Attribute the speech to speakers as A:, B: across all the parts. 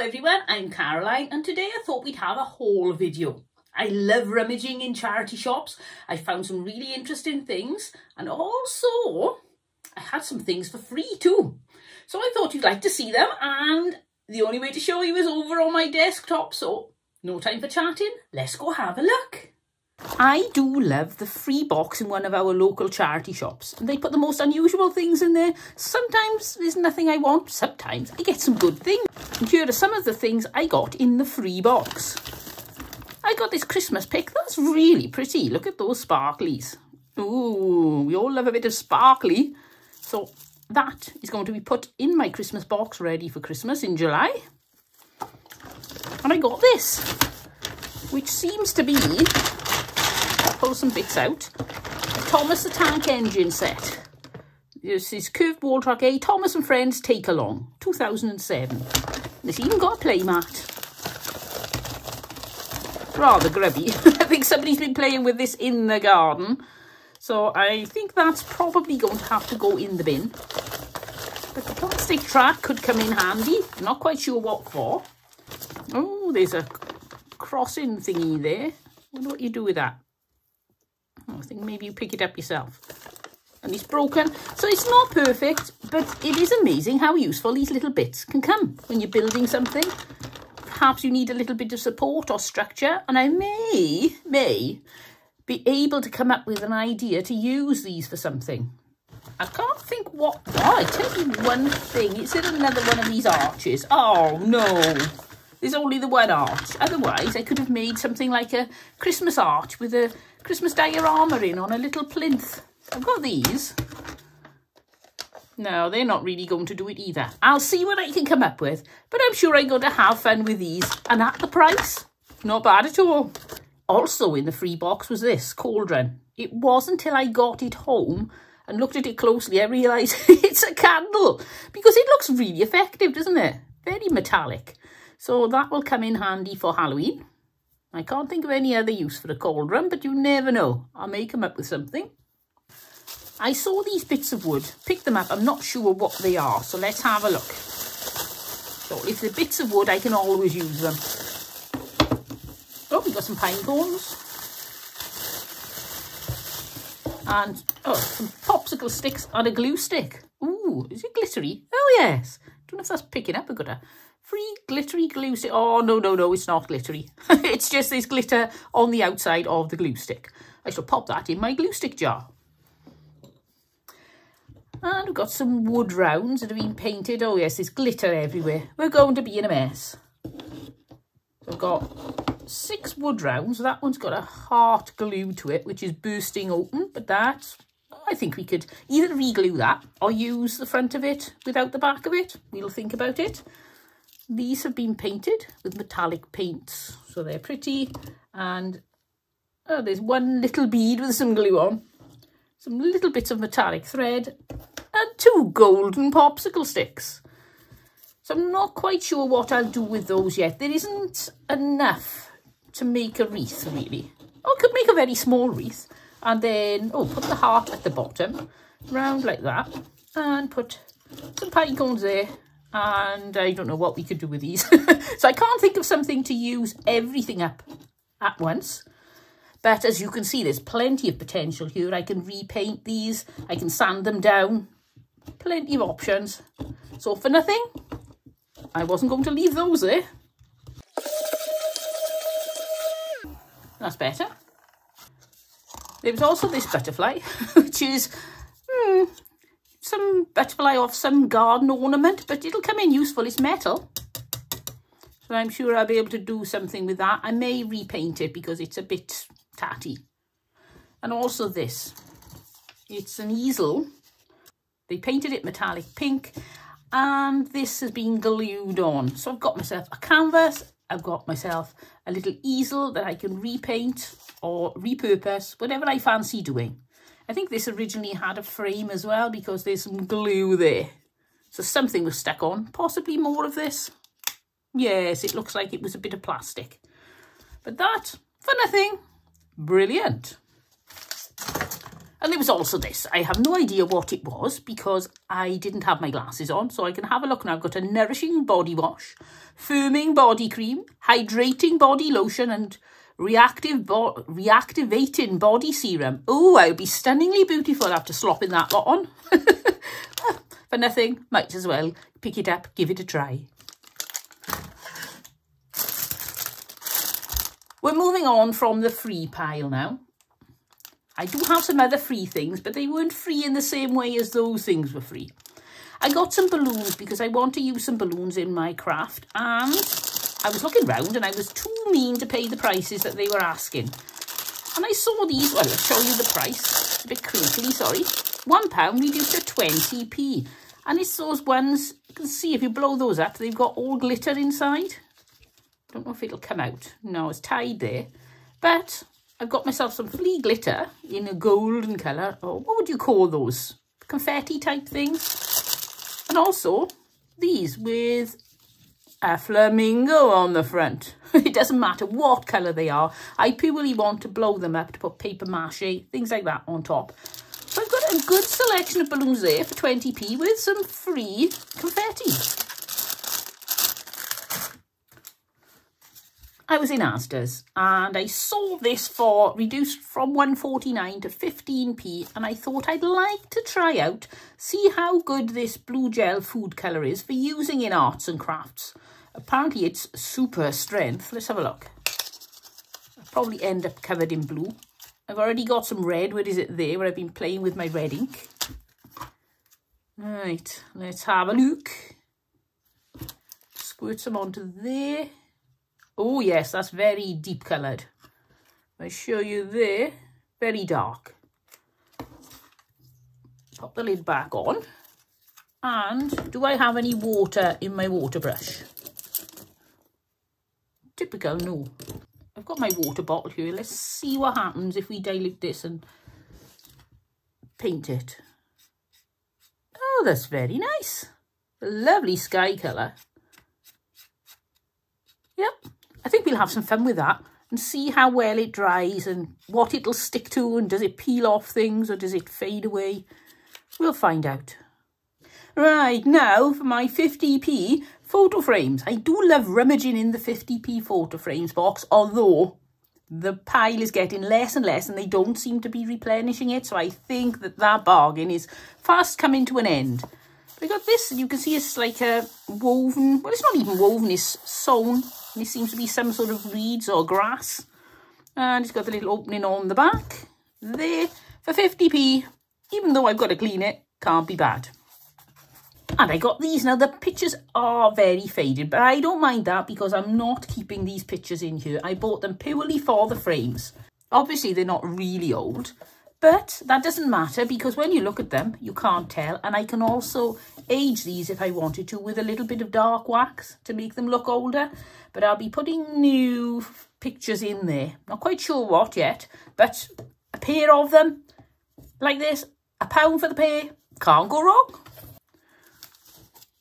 A: Everyone, I'm Caroline and today I thought we'd have a haul video. I love rummaging in charity shops. I found some really interesting things and also I had some things for free too. So I thought you'd like to see them and the only way to show you is over on my desktop so no time for chatting, let's go have a look. I do love the free box in one of our local charity shops. And they put the most unusual things in there. Sometimes there's nothing I want. Sometimes I get some good things. And here are some of the things I got in the free box. I got this Christmas pick. That's really pretty. Look at those sparklies. Ooh, we all love a bit of sparkly. So that is going to be put in my Christmas box ready for Christmas in July. And I got this, which seems to be pull some bits out. Thomas the Tank Engine set. This is Curved Wall Track A, Thomas and Friends Take Along, 2007. It's even got a play mat. Rather grubby. I think somebody's been playing with this in the garden. So I think that's probably going to have to go in the bin. But the plastic track could come in handy. not quite sure what for. Oh, there's a crossing thingy there. wonder what you do with that. I think maybe you pick it up yourself. And it's broken. So it's not perfect, but it is amazing how useful these little bits can come when you're building something. Perhaps you need a little bit of support or structure. And I may, may be able to come up with an idea to use these for something. I can't think what... Oh, I tell you one thing. It's in another one of these arches. Oh, no. There's only the one arch. Otherwise, I could have made something like a Christmas arch with a Christmas diorama in on a little plinth. I've got these. No, they're not really going to do it either. I'll see what I can come up with. But I'm sure I'm going to have fun with these. And at the price, not bad at all. Also in the free box was this cauldron. It wasn't until I got it home and looked at it closely I realised it's a candle. Because it looks really effective, doesn't it? Very metallic. So that will come in handy for Halloween. I can't think of any other use for a cauldron, but you never know. I may come up with something. I saw these bits of wood, picked them up. I'm not sure what they are, so let's have a look. So if they're bits of wood, I can always use them. Oh, we've got some pine cones. And, oh, some popsicle sticks and a glue stick. Ooh, is it glittery? Oh, yes. Don't know if that's picking up. A free glittery glue stick. Oh, no, no, no, it's not glittery. it's just this glitter on the outside of the glue stick. I shall pop that in my glue stick jar. And we've got some wood rounds that have been painted. Oh, yes, there's glitter everywhere. We're going to be in a mess. I've got six wood rounds. That one's got a heart glue to it, which is bursting open. But that, I think we could either re-glue that or use the front of it without the back of it. We'll think about it. These have been painted with metallic paints, so they're pretty. And oh, there's one little bead with some glue on, some little bits of metallic thread, and two golden popsicle sticks. So I'm not quite sure what I'll do with those yet. There isn't enough to make a wreath, really. Oh, I could make a very small wreath. And then, oh, put the heart at the bottom, round like that. And put some pine cones there and I don't know what we could do with these. so I can't think of something to use everything up at once. But as you can see, there's plenty of potential here. I can repaint these. I can sand them down. Plenty of options. So for nothing, I wasn't going to leave those there. That's better. There was also this butterfly, which is hmm, some butterfly off some garden ornament, but it'll come in useful. It's metal. So I'm sure I'll be able to do something with that. I may repaint it because it's a bit tatty. And also this. It's an easel. They painted it metallic pink and this has been glued on. So I've got myself a canvas. I've got myself a little easel that I can repaint or repurpose, whatever I fancy doing. I think this originally had a frame as well because there's some glue there. So something was stuck on, possibly more of this. Yes, it looks like it was a bit of plastic. But that, for nothing, brilliant. And there was also this. I have no idea what it was because I didn't have my glasses on. So I can have a look now. I've got a nourishing body wash, firming body cream, hydrating body lotion and reactive bo reactivating body serum. Oh, I'll be stunningly beautiful after slopping that lot on. For nothing, might as well pick it up, give it a try. We're moving on from the free pile now. I do have some other free things, but they weren't free in the same way as those things were free. I got some balloons because I want to use some balloons in my craft and I was looking round and I was too mean to pay the prices that they were asking. And I saw these, well, I'll show you the price, It's a bit crinkly, sorry. One pound reduced to 20p. And it's those ones, you can see if you blow those up, they've got all glitter inside. Don't know if it'll come out. No, it's tied there. But I've got myself some flea glitter in a golden colour. Oh, what would you call those? Confetti type things. And also these with a flamingo on the front. it doesn't matter what colour they are. I purely want to blow them up to put paper mache, things like that on top. So I've got a good selection of balloons there for 20p with some free confetti. I was in Asda's and I saw this for reduced from 149 to 15p and I thought I'd like to try out, see how good this blue gel food colour is for using in arts and crafts. Apparently it's super strength. Let's have a look. I'll probably end up covered in blue. I've already got some red. Where is it there? Where I've been playing with my red ink. Right, let's have a look. Squirt some onto there. Oh, yes, that's very deep coloured. I show you there, very dark. Pop the lid back on. And do I have any water in my water brush? Typical, no. I've got my water bottle here. Let's see what happens if we dilute this and paint it. Oh, that's very nice. Lovely sky colour. Yep, I think we'll have some fun with that and see how well it dries and what it'll stick to and does it peel off things or does it fade away? We'll find out. Right, now for my 50p photo frames. I do love rummaging in the 50p photo frames box, although the pile is getting less and less and they don't seem to be replenishing it. So I think that that bargain is fast coming to an end. But I got this, and you can see it's like a woven, well, it's not even woven, it's sewn it seems to be some sort of reeds or grass. And it's got the little opening on the back. There for 50p. Even though I've got to clean it, can't be bad. And I got these. Now, the pictures are very faded, but I don't mind that because I'm not keeping these pictures in here. I bought them purely for the frames. Obviously, they're not really old, but that doesn't matter because when you look at them, you can't tell. And I can also age these if I wanted to with a little bit of dark wax to make them look older. But I'll be putting new pictures in there. Not quite sure what yet, but a pair of them like this. A pound for the pair. Can't go wrong.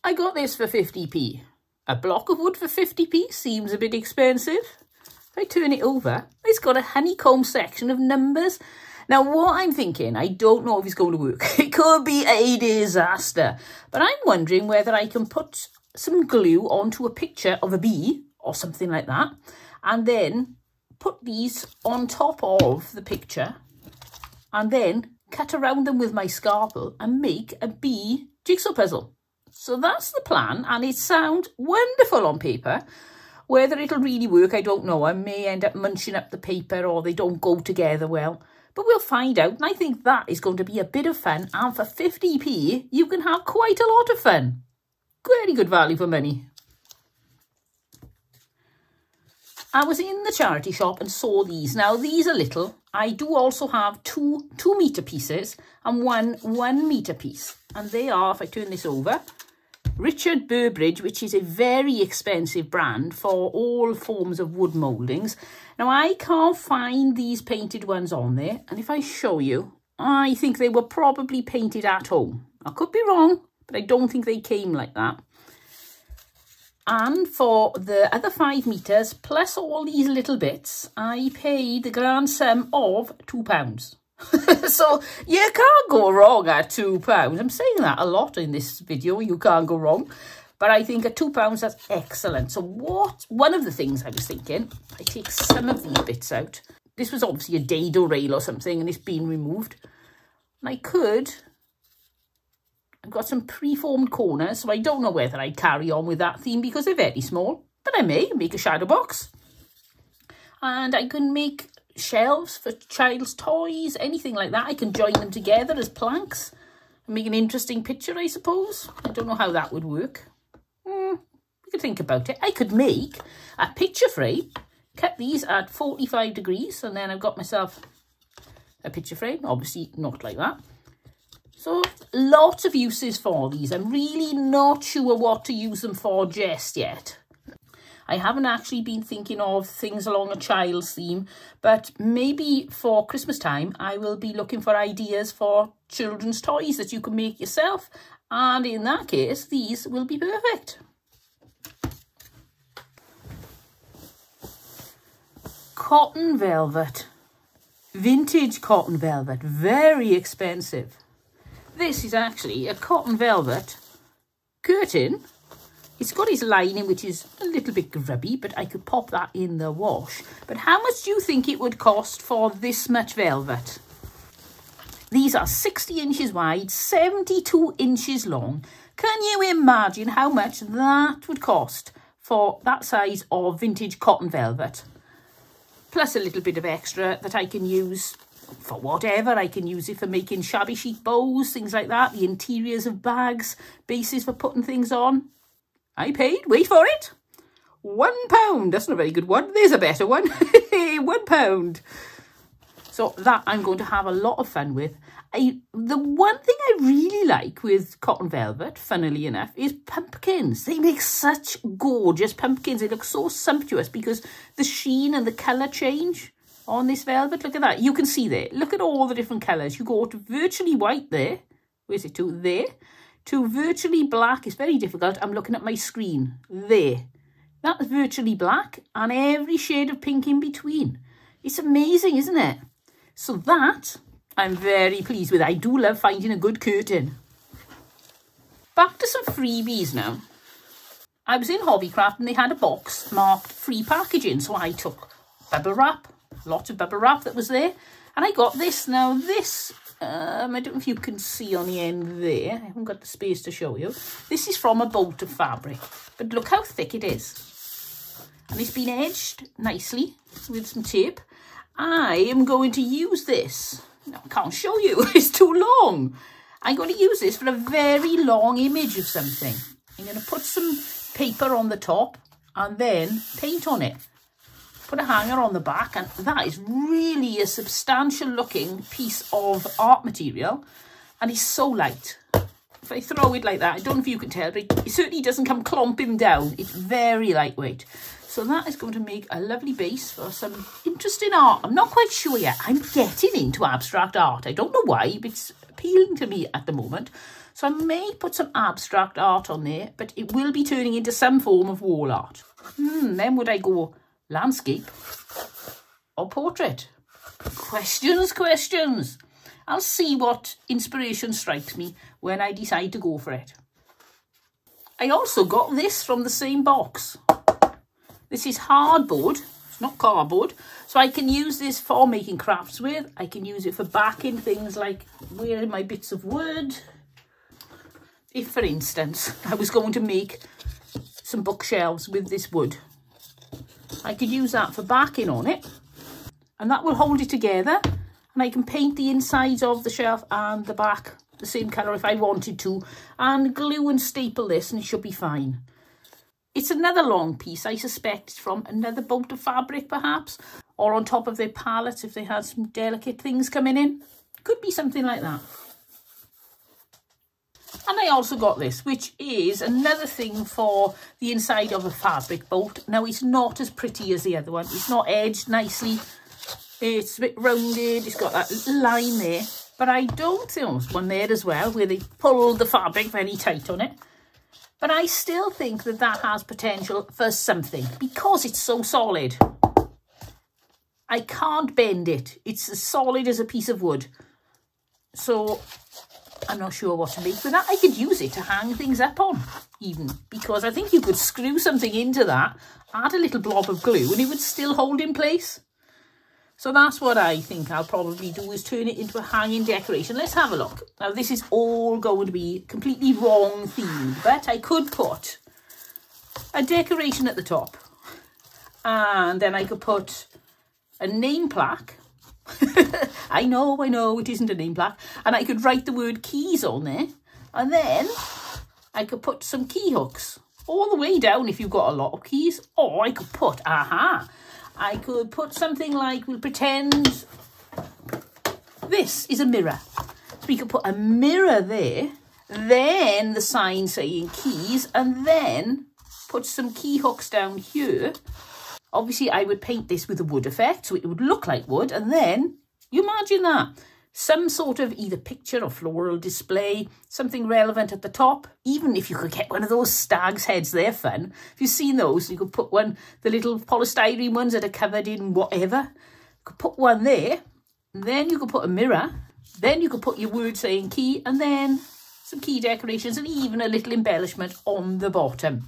A: I got this for 50p. A block of wood for 50p seems a bit expensive. If I turn it over, it's got a honeycomb section of numbers now, what I'm thinking, I don't know if it's going to work. It could be a disaster. But I'm wondering whether I can put some glue onto a picture of a bee or something like that. And then put these on top of the picture. And then cut around them with my scalpel and make a bee jigsaw puzzle. So that's the plan. And it sounds wonderful on paper. Whether it'll really work, I don't know. I may end up munching up the paper or they don't go together well. But we'll find out, and I think that is going to be a bit of fun. And for 50p, you can have quite a lot of fun. Very good value for money. I was in the charity shop and saw these. Now, these are little. I do also have two two metre pieces and one one metre piece. And they are, if I turn this over, Richard Burbidge, which is a very expensive brand for all forms of wood mouldings. Now, I can't find these painted ones on there. And if I show you, I think they were probably painted at home. I could be wrong, but I don't think they came like that. And for the other five metres, plus all these little bits, I paid the grand sum of £2. so you can't go wrong at £2. I'm saying that a lot in this video. You can't go wrong. But I think at £2, that's excellent. So what, one of the things I was thinking, I take some of these bits out. This was obviously a dado rail or something and it's been removed. And I could, I've got some preformed corners, so I don't know whether I carry on with that theme because they're very small. But I may make a shadow box. And I can make shelves for child's toys, anything like that. I can join them together as planks and make an interesting picture, I suppose. I don't know how that would work. Hmm, we could think about it. I could make a picture frame, cut these at 45 degrees, and then I've got myself a picture frame. Obviously not like that. So lots of uses for these. I'm really not sure what to use them for just yet. I haven't actually been thinking of things along a child's theme, but maybe for Christmas time, I will be looking for ideas for children's toys that you can make yourself. And in that case, these will be perfect. Cotton velvet. Vintage cotton velvet. Very expensive. This is actually a cotton velvet curtain it's got his lining, which is a little bit grubby, but I could pop that in the wash. But how much do you think it would cost for this much velvet? These are 60 inches wide, 72 inches long. Can you imagine how much that would cost for that size of vintage cotton velvet? Plus a little bit of extra that I can use for whatever. I can use it for making shabby chic bows, things like that. The interiors of bags, bases for putting things on. I paid, wait for it, one pound. That's not a very good one. There's a better one. one pound. So that I'm going to have a lot of fun with. I, the one thing I really like with cotton velvet, funnily enough, is pumpkins. They make such gorgeous pumpkins. They look so sumptuous because the sheen and the colour change on this velvet. Look at that. You can see there. Look at all the different colours. You go to virtually white there. Where's it to? There to virtually black. It's very difficult. I'm looking at my screen. There. That's virtually black and every shade of pink in between. It's amazing, isn't it? So that I'm very pleased with. I do love finding a good curtain. Back to some freebies now. I was in Hobbycraft and they had a box marked free packaging. So I took bubble wrap, lots of bubble wrap that was there. And I got this. Now this um, I don't know if you can see on the end there. I haven't got the space to show you. This is from a bolt of fabric. But look how thick it is. And it's been edged nicely with some tape. I am going to use this. No, I can't show you. It's too long. I'm going to use this for a very long image of something. I'm going to put some paper on the top and then paint on it put a hanger on the back and that is really a substantial looking piece of art material and it's so light. If I throw it like that I don't know if you can tell but it certainly doesn't come clomping down. It's very lightweight. So that is going to make a lovely base for some interesting art. I'm not quite sure yet. I'm getting into abstract art. I don't know why but it's appealing to me at the moment. So I may put some abstract art on there but it will be turning into some form of wall art. Hmm then would I go landscape or portrait? Questions, questions. I'll see what inspiration strikes me when I decide to go for it. I also got this from the same box. This is hardboard, it's not cardboard, so I can use this for making crafts with. I can use it for backing things like wearing my bits of wood. If, for instance, I was going to make some bookshelves with this wood, I could use that for backing on it and that will hold it together and I can paint the insides of the shelf and the back the same colour if I wanted to and glue and staple this and it should be fine. It's another long piece, I suspect it's from another bolt of fabric perhaps or on top of their pallets if they had some delicate things coming in. Could be something like that. And I also got this, which is another thing for the inside of a fabric bolt. Now, it's not as pretty as the other one. It's not edged nicely. It's a bit rounded. It's got that line there. But I don't think oh, there's one there as well, where they pulled the fabric very tight on it. But I still think that that has potential for something, because it's so solid. I can't bend it. It's as solid as a piece of wood. So I'm not sure what to make with that. I could use it to hang things up on, even, because I think you could screw something into that, add a little blob of glue, and it would still hold in place. So that's what I think I'll probably do, is turn it into a hanging decoration. Let's have a look. Now, this is all going to be completely wrong themed, but I could put a decoration at the top. And then I could put a name plaque I know, I know, it isn't a name plaque. And I could write the word keys on there. And then I could put some key hooks all the way down if you've got a lot of keys. Or I could put, aha, I could put something like, we'll pretend this is a mirror. So we could put a mirror there, then the sign saying keys, and then put some key hooks down here Obviously, I would paint this with a wood effect, so it would look like wood. And then, you imagine that. Some sort of either picture or floral display, something relevant at the top. Even if you could get one of those stag's heads, they're fun. If you've seen those, you could put one, the little polystyrene ones that are covered in whatever. You could put one there. Then you could put a mirror. Then you could put your word saying key. And then some key decorations and even a little embellishment on the bottom.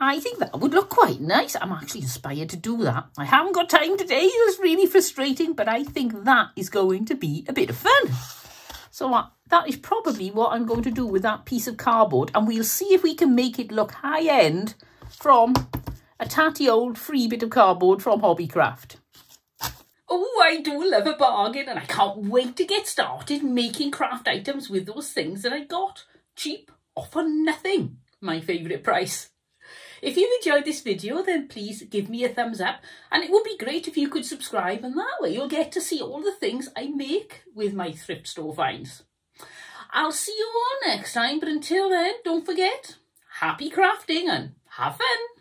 A: I think that would look quite nice. I'm actually inspired to do that. I haven't got time today. It's really frustrating, but I think that is going to be a bit of fun. So uh, that is probably what I'm going to do with that piece of cardboard. And we'll see if we can make it look high-end from a tatty old free bit of cardboard from Hobbycraft. Oh, I do love a bargain and I can't wait to get started making craft items with those things that I got. Cheap or for nothing. My favourite price. If you've enjoyed this video, then please give me a thumbs up. And it would be great if you could subscribe, and that way you'll get to see all the things I make with my thrift store finds. I'll see you all next time, but until then, don't forget, happy crafting and have fun!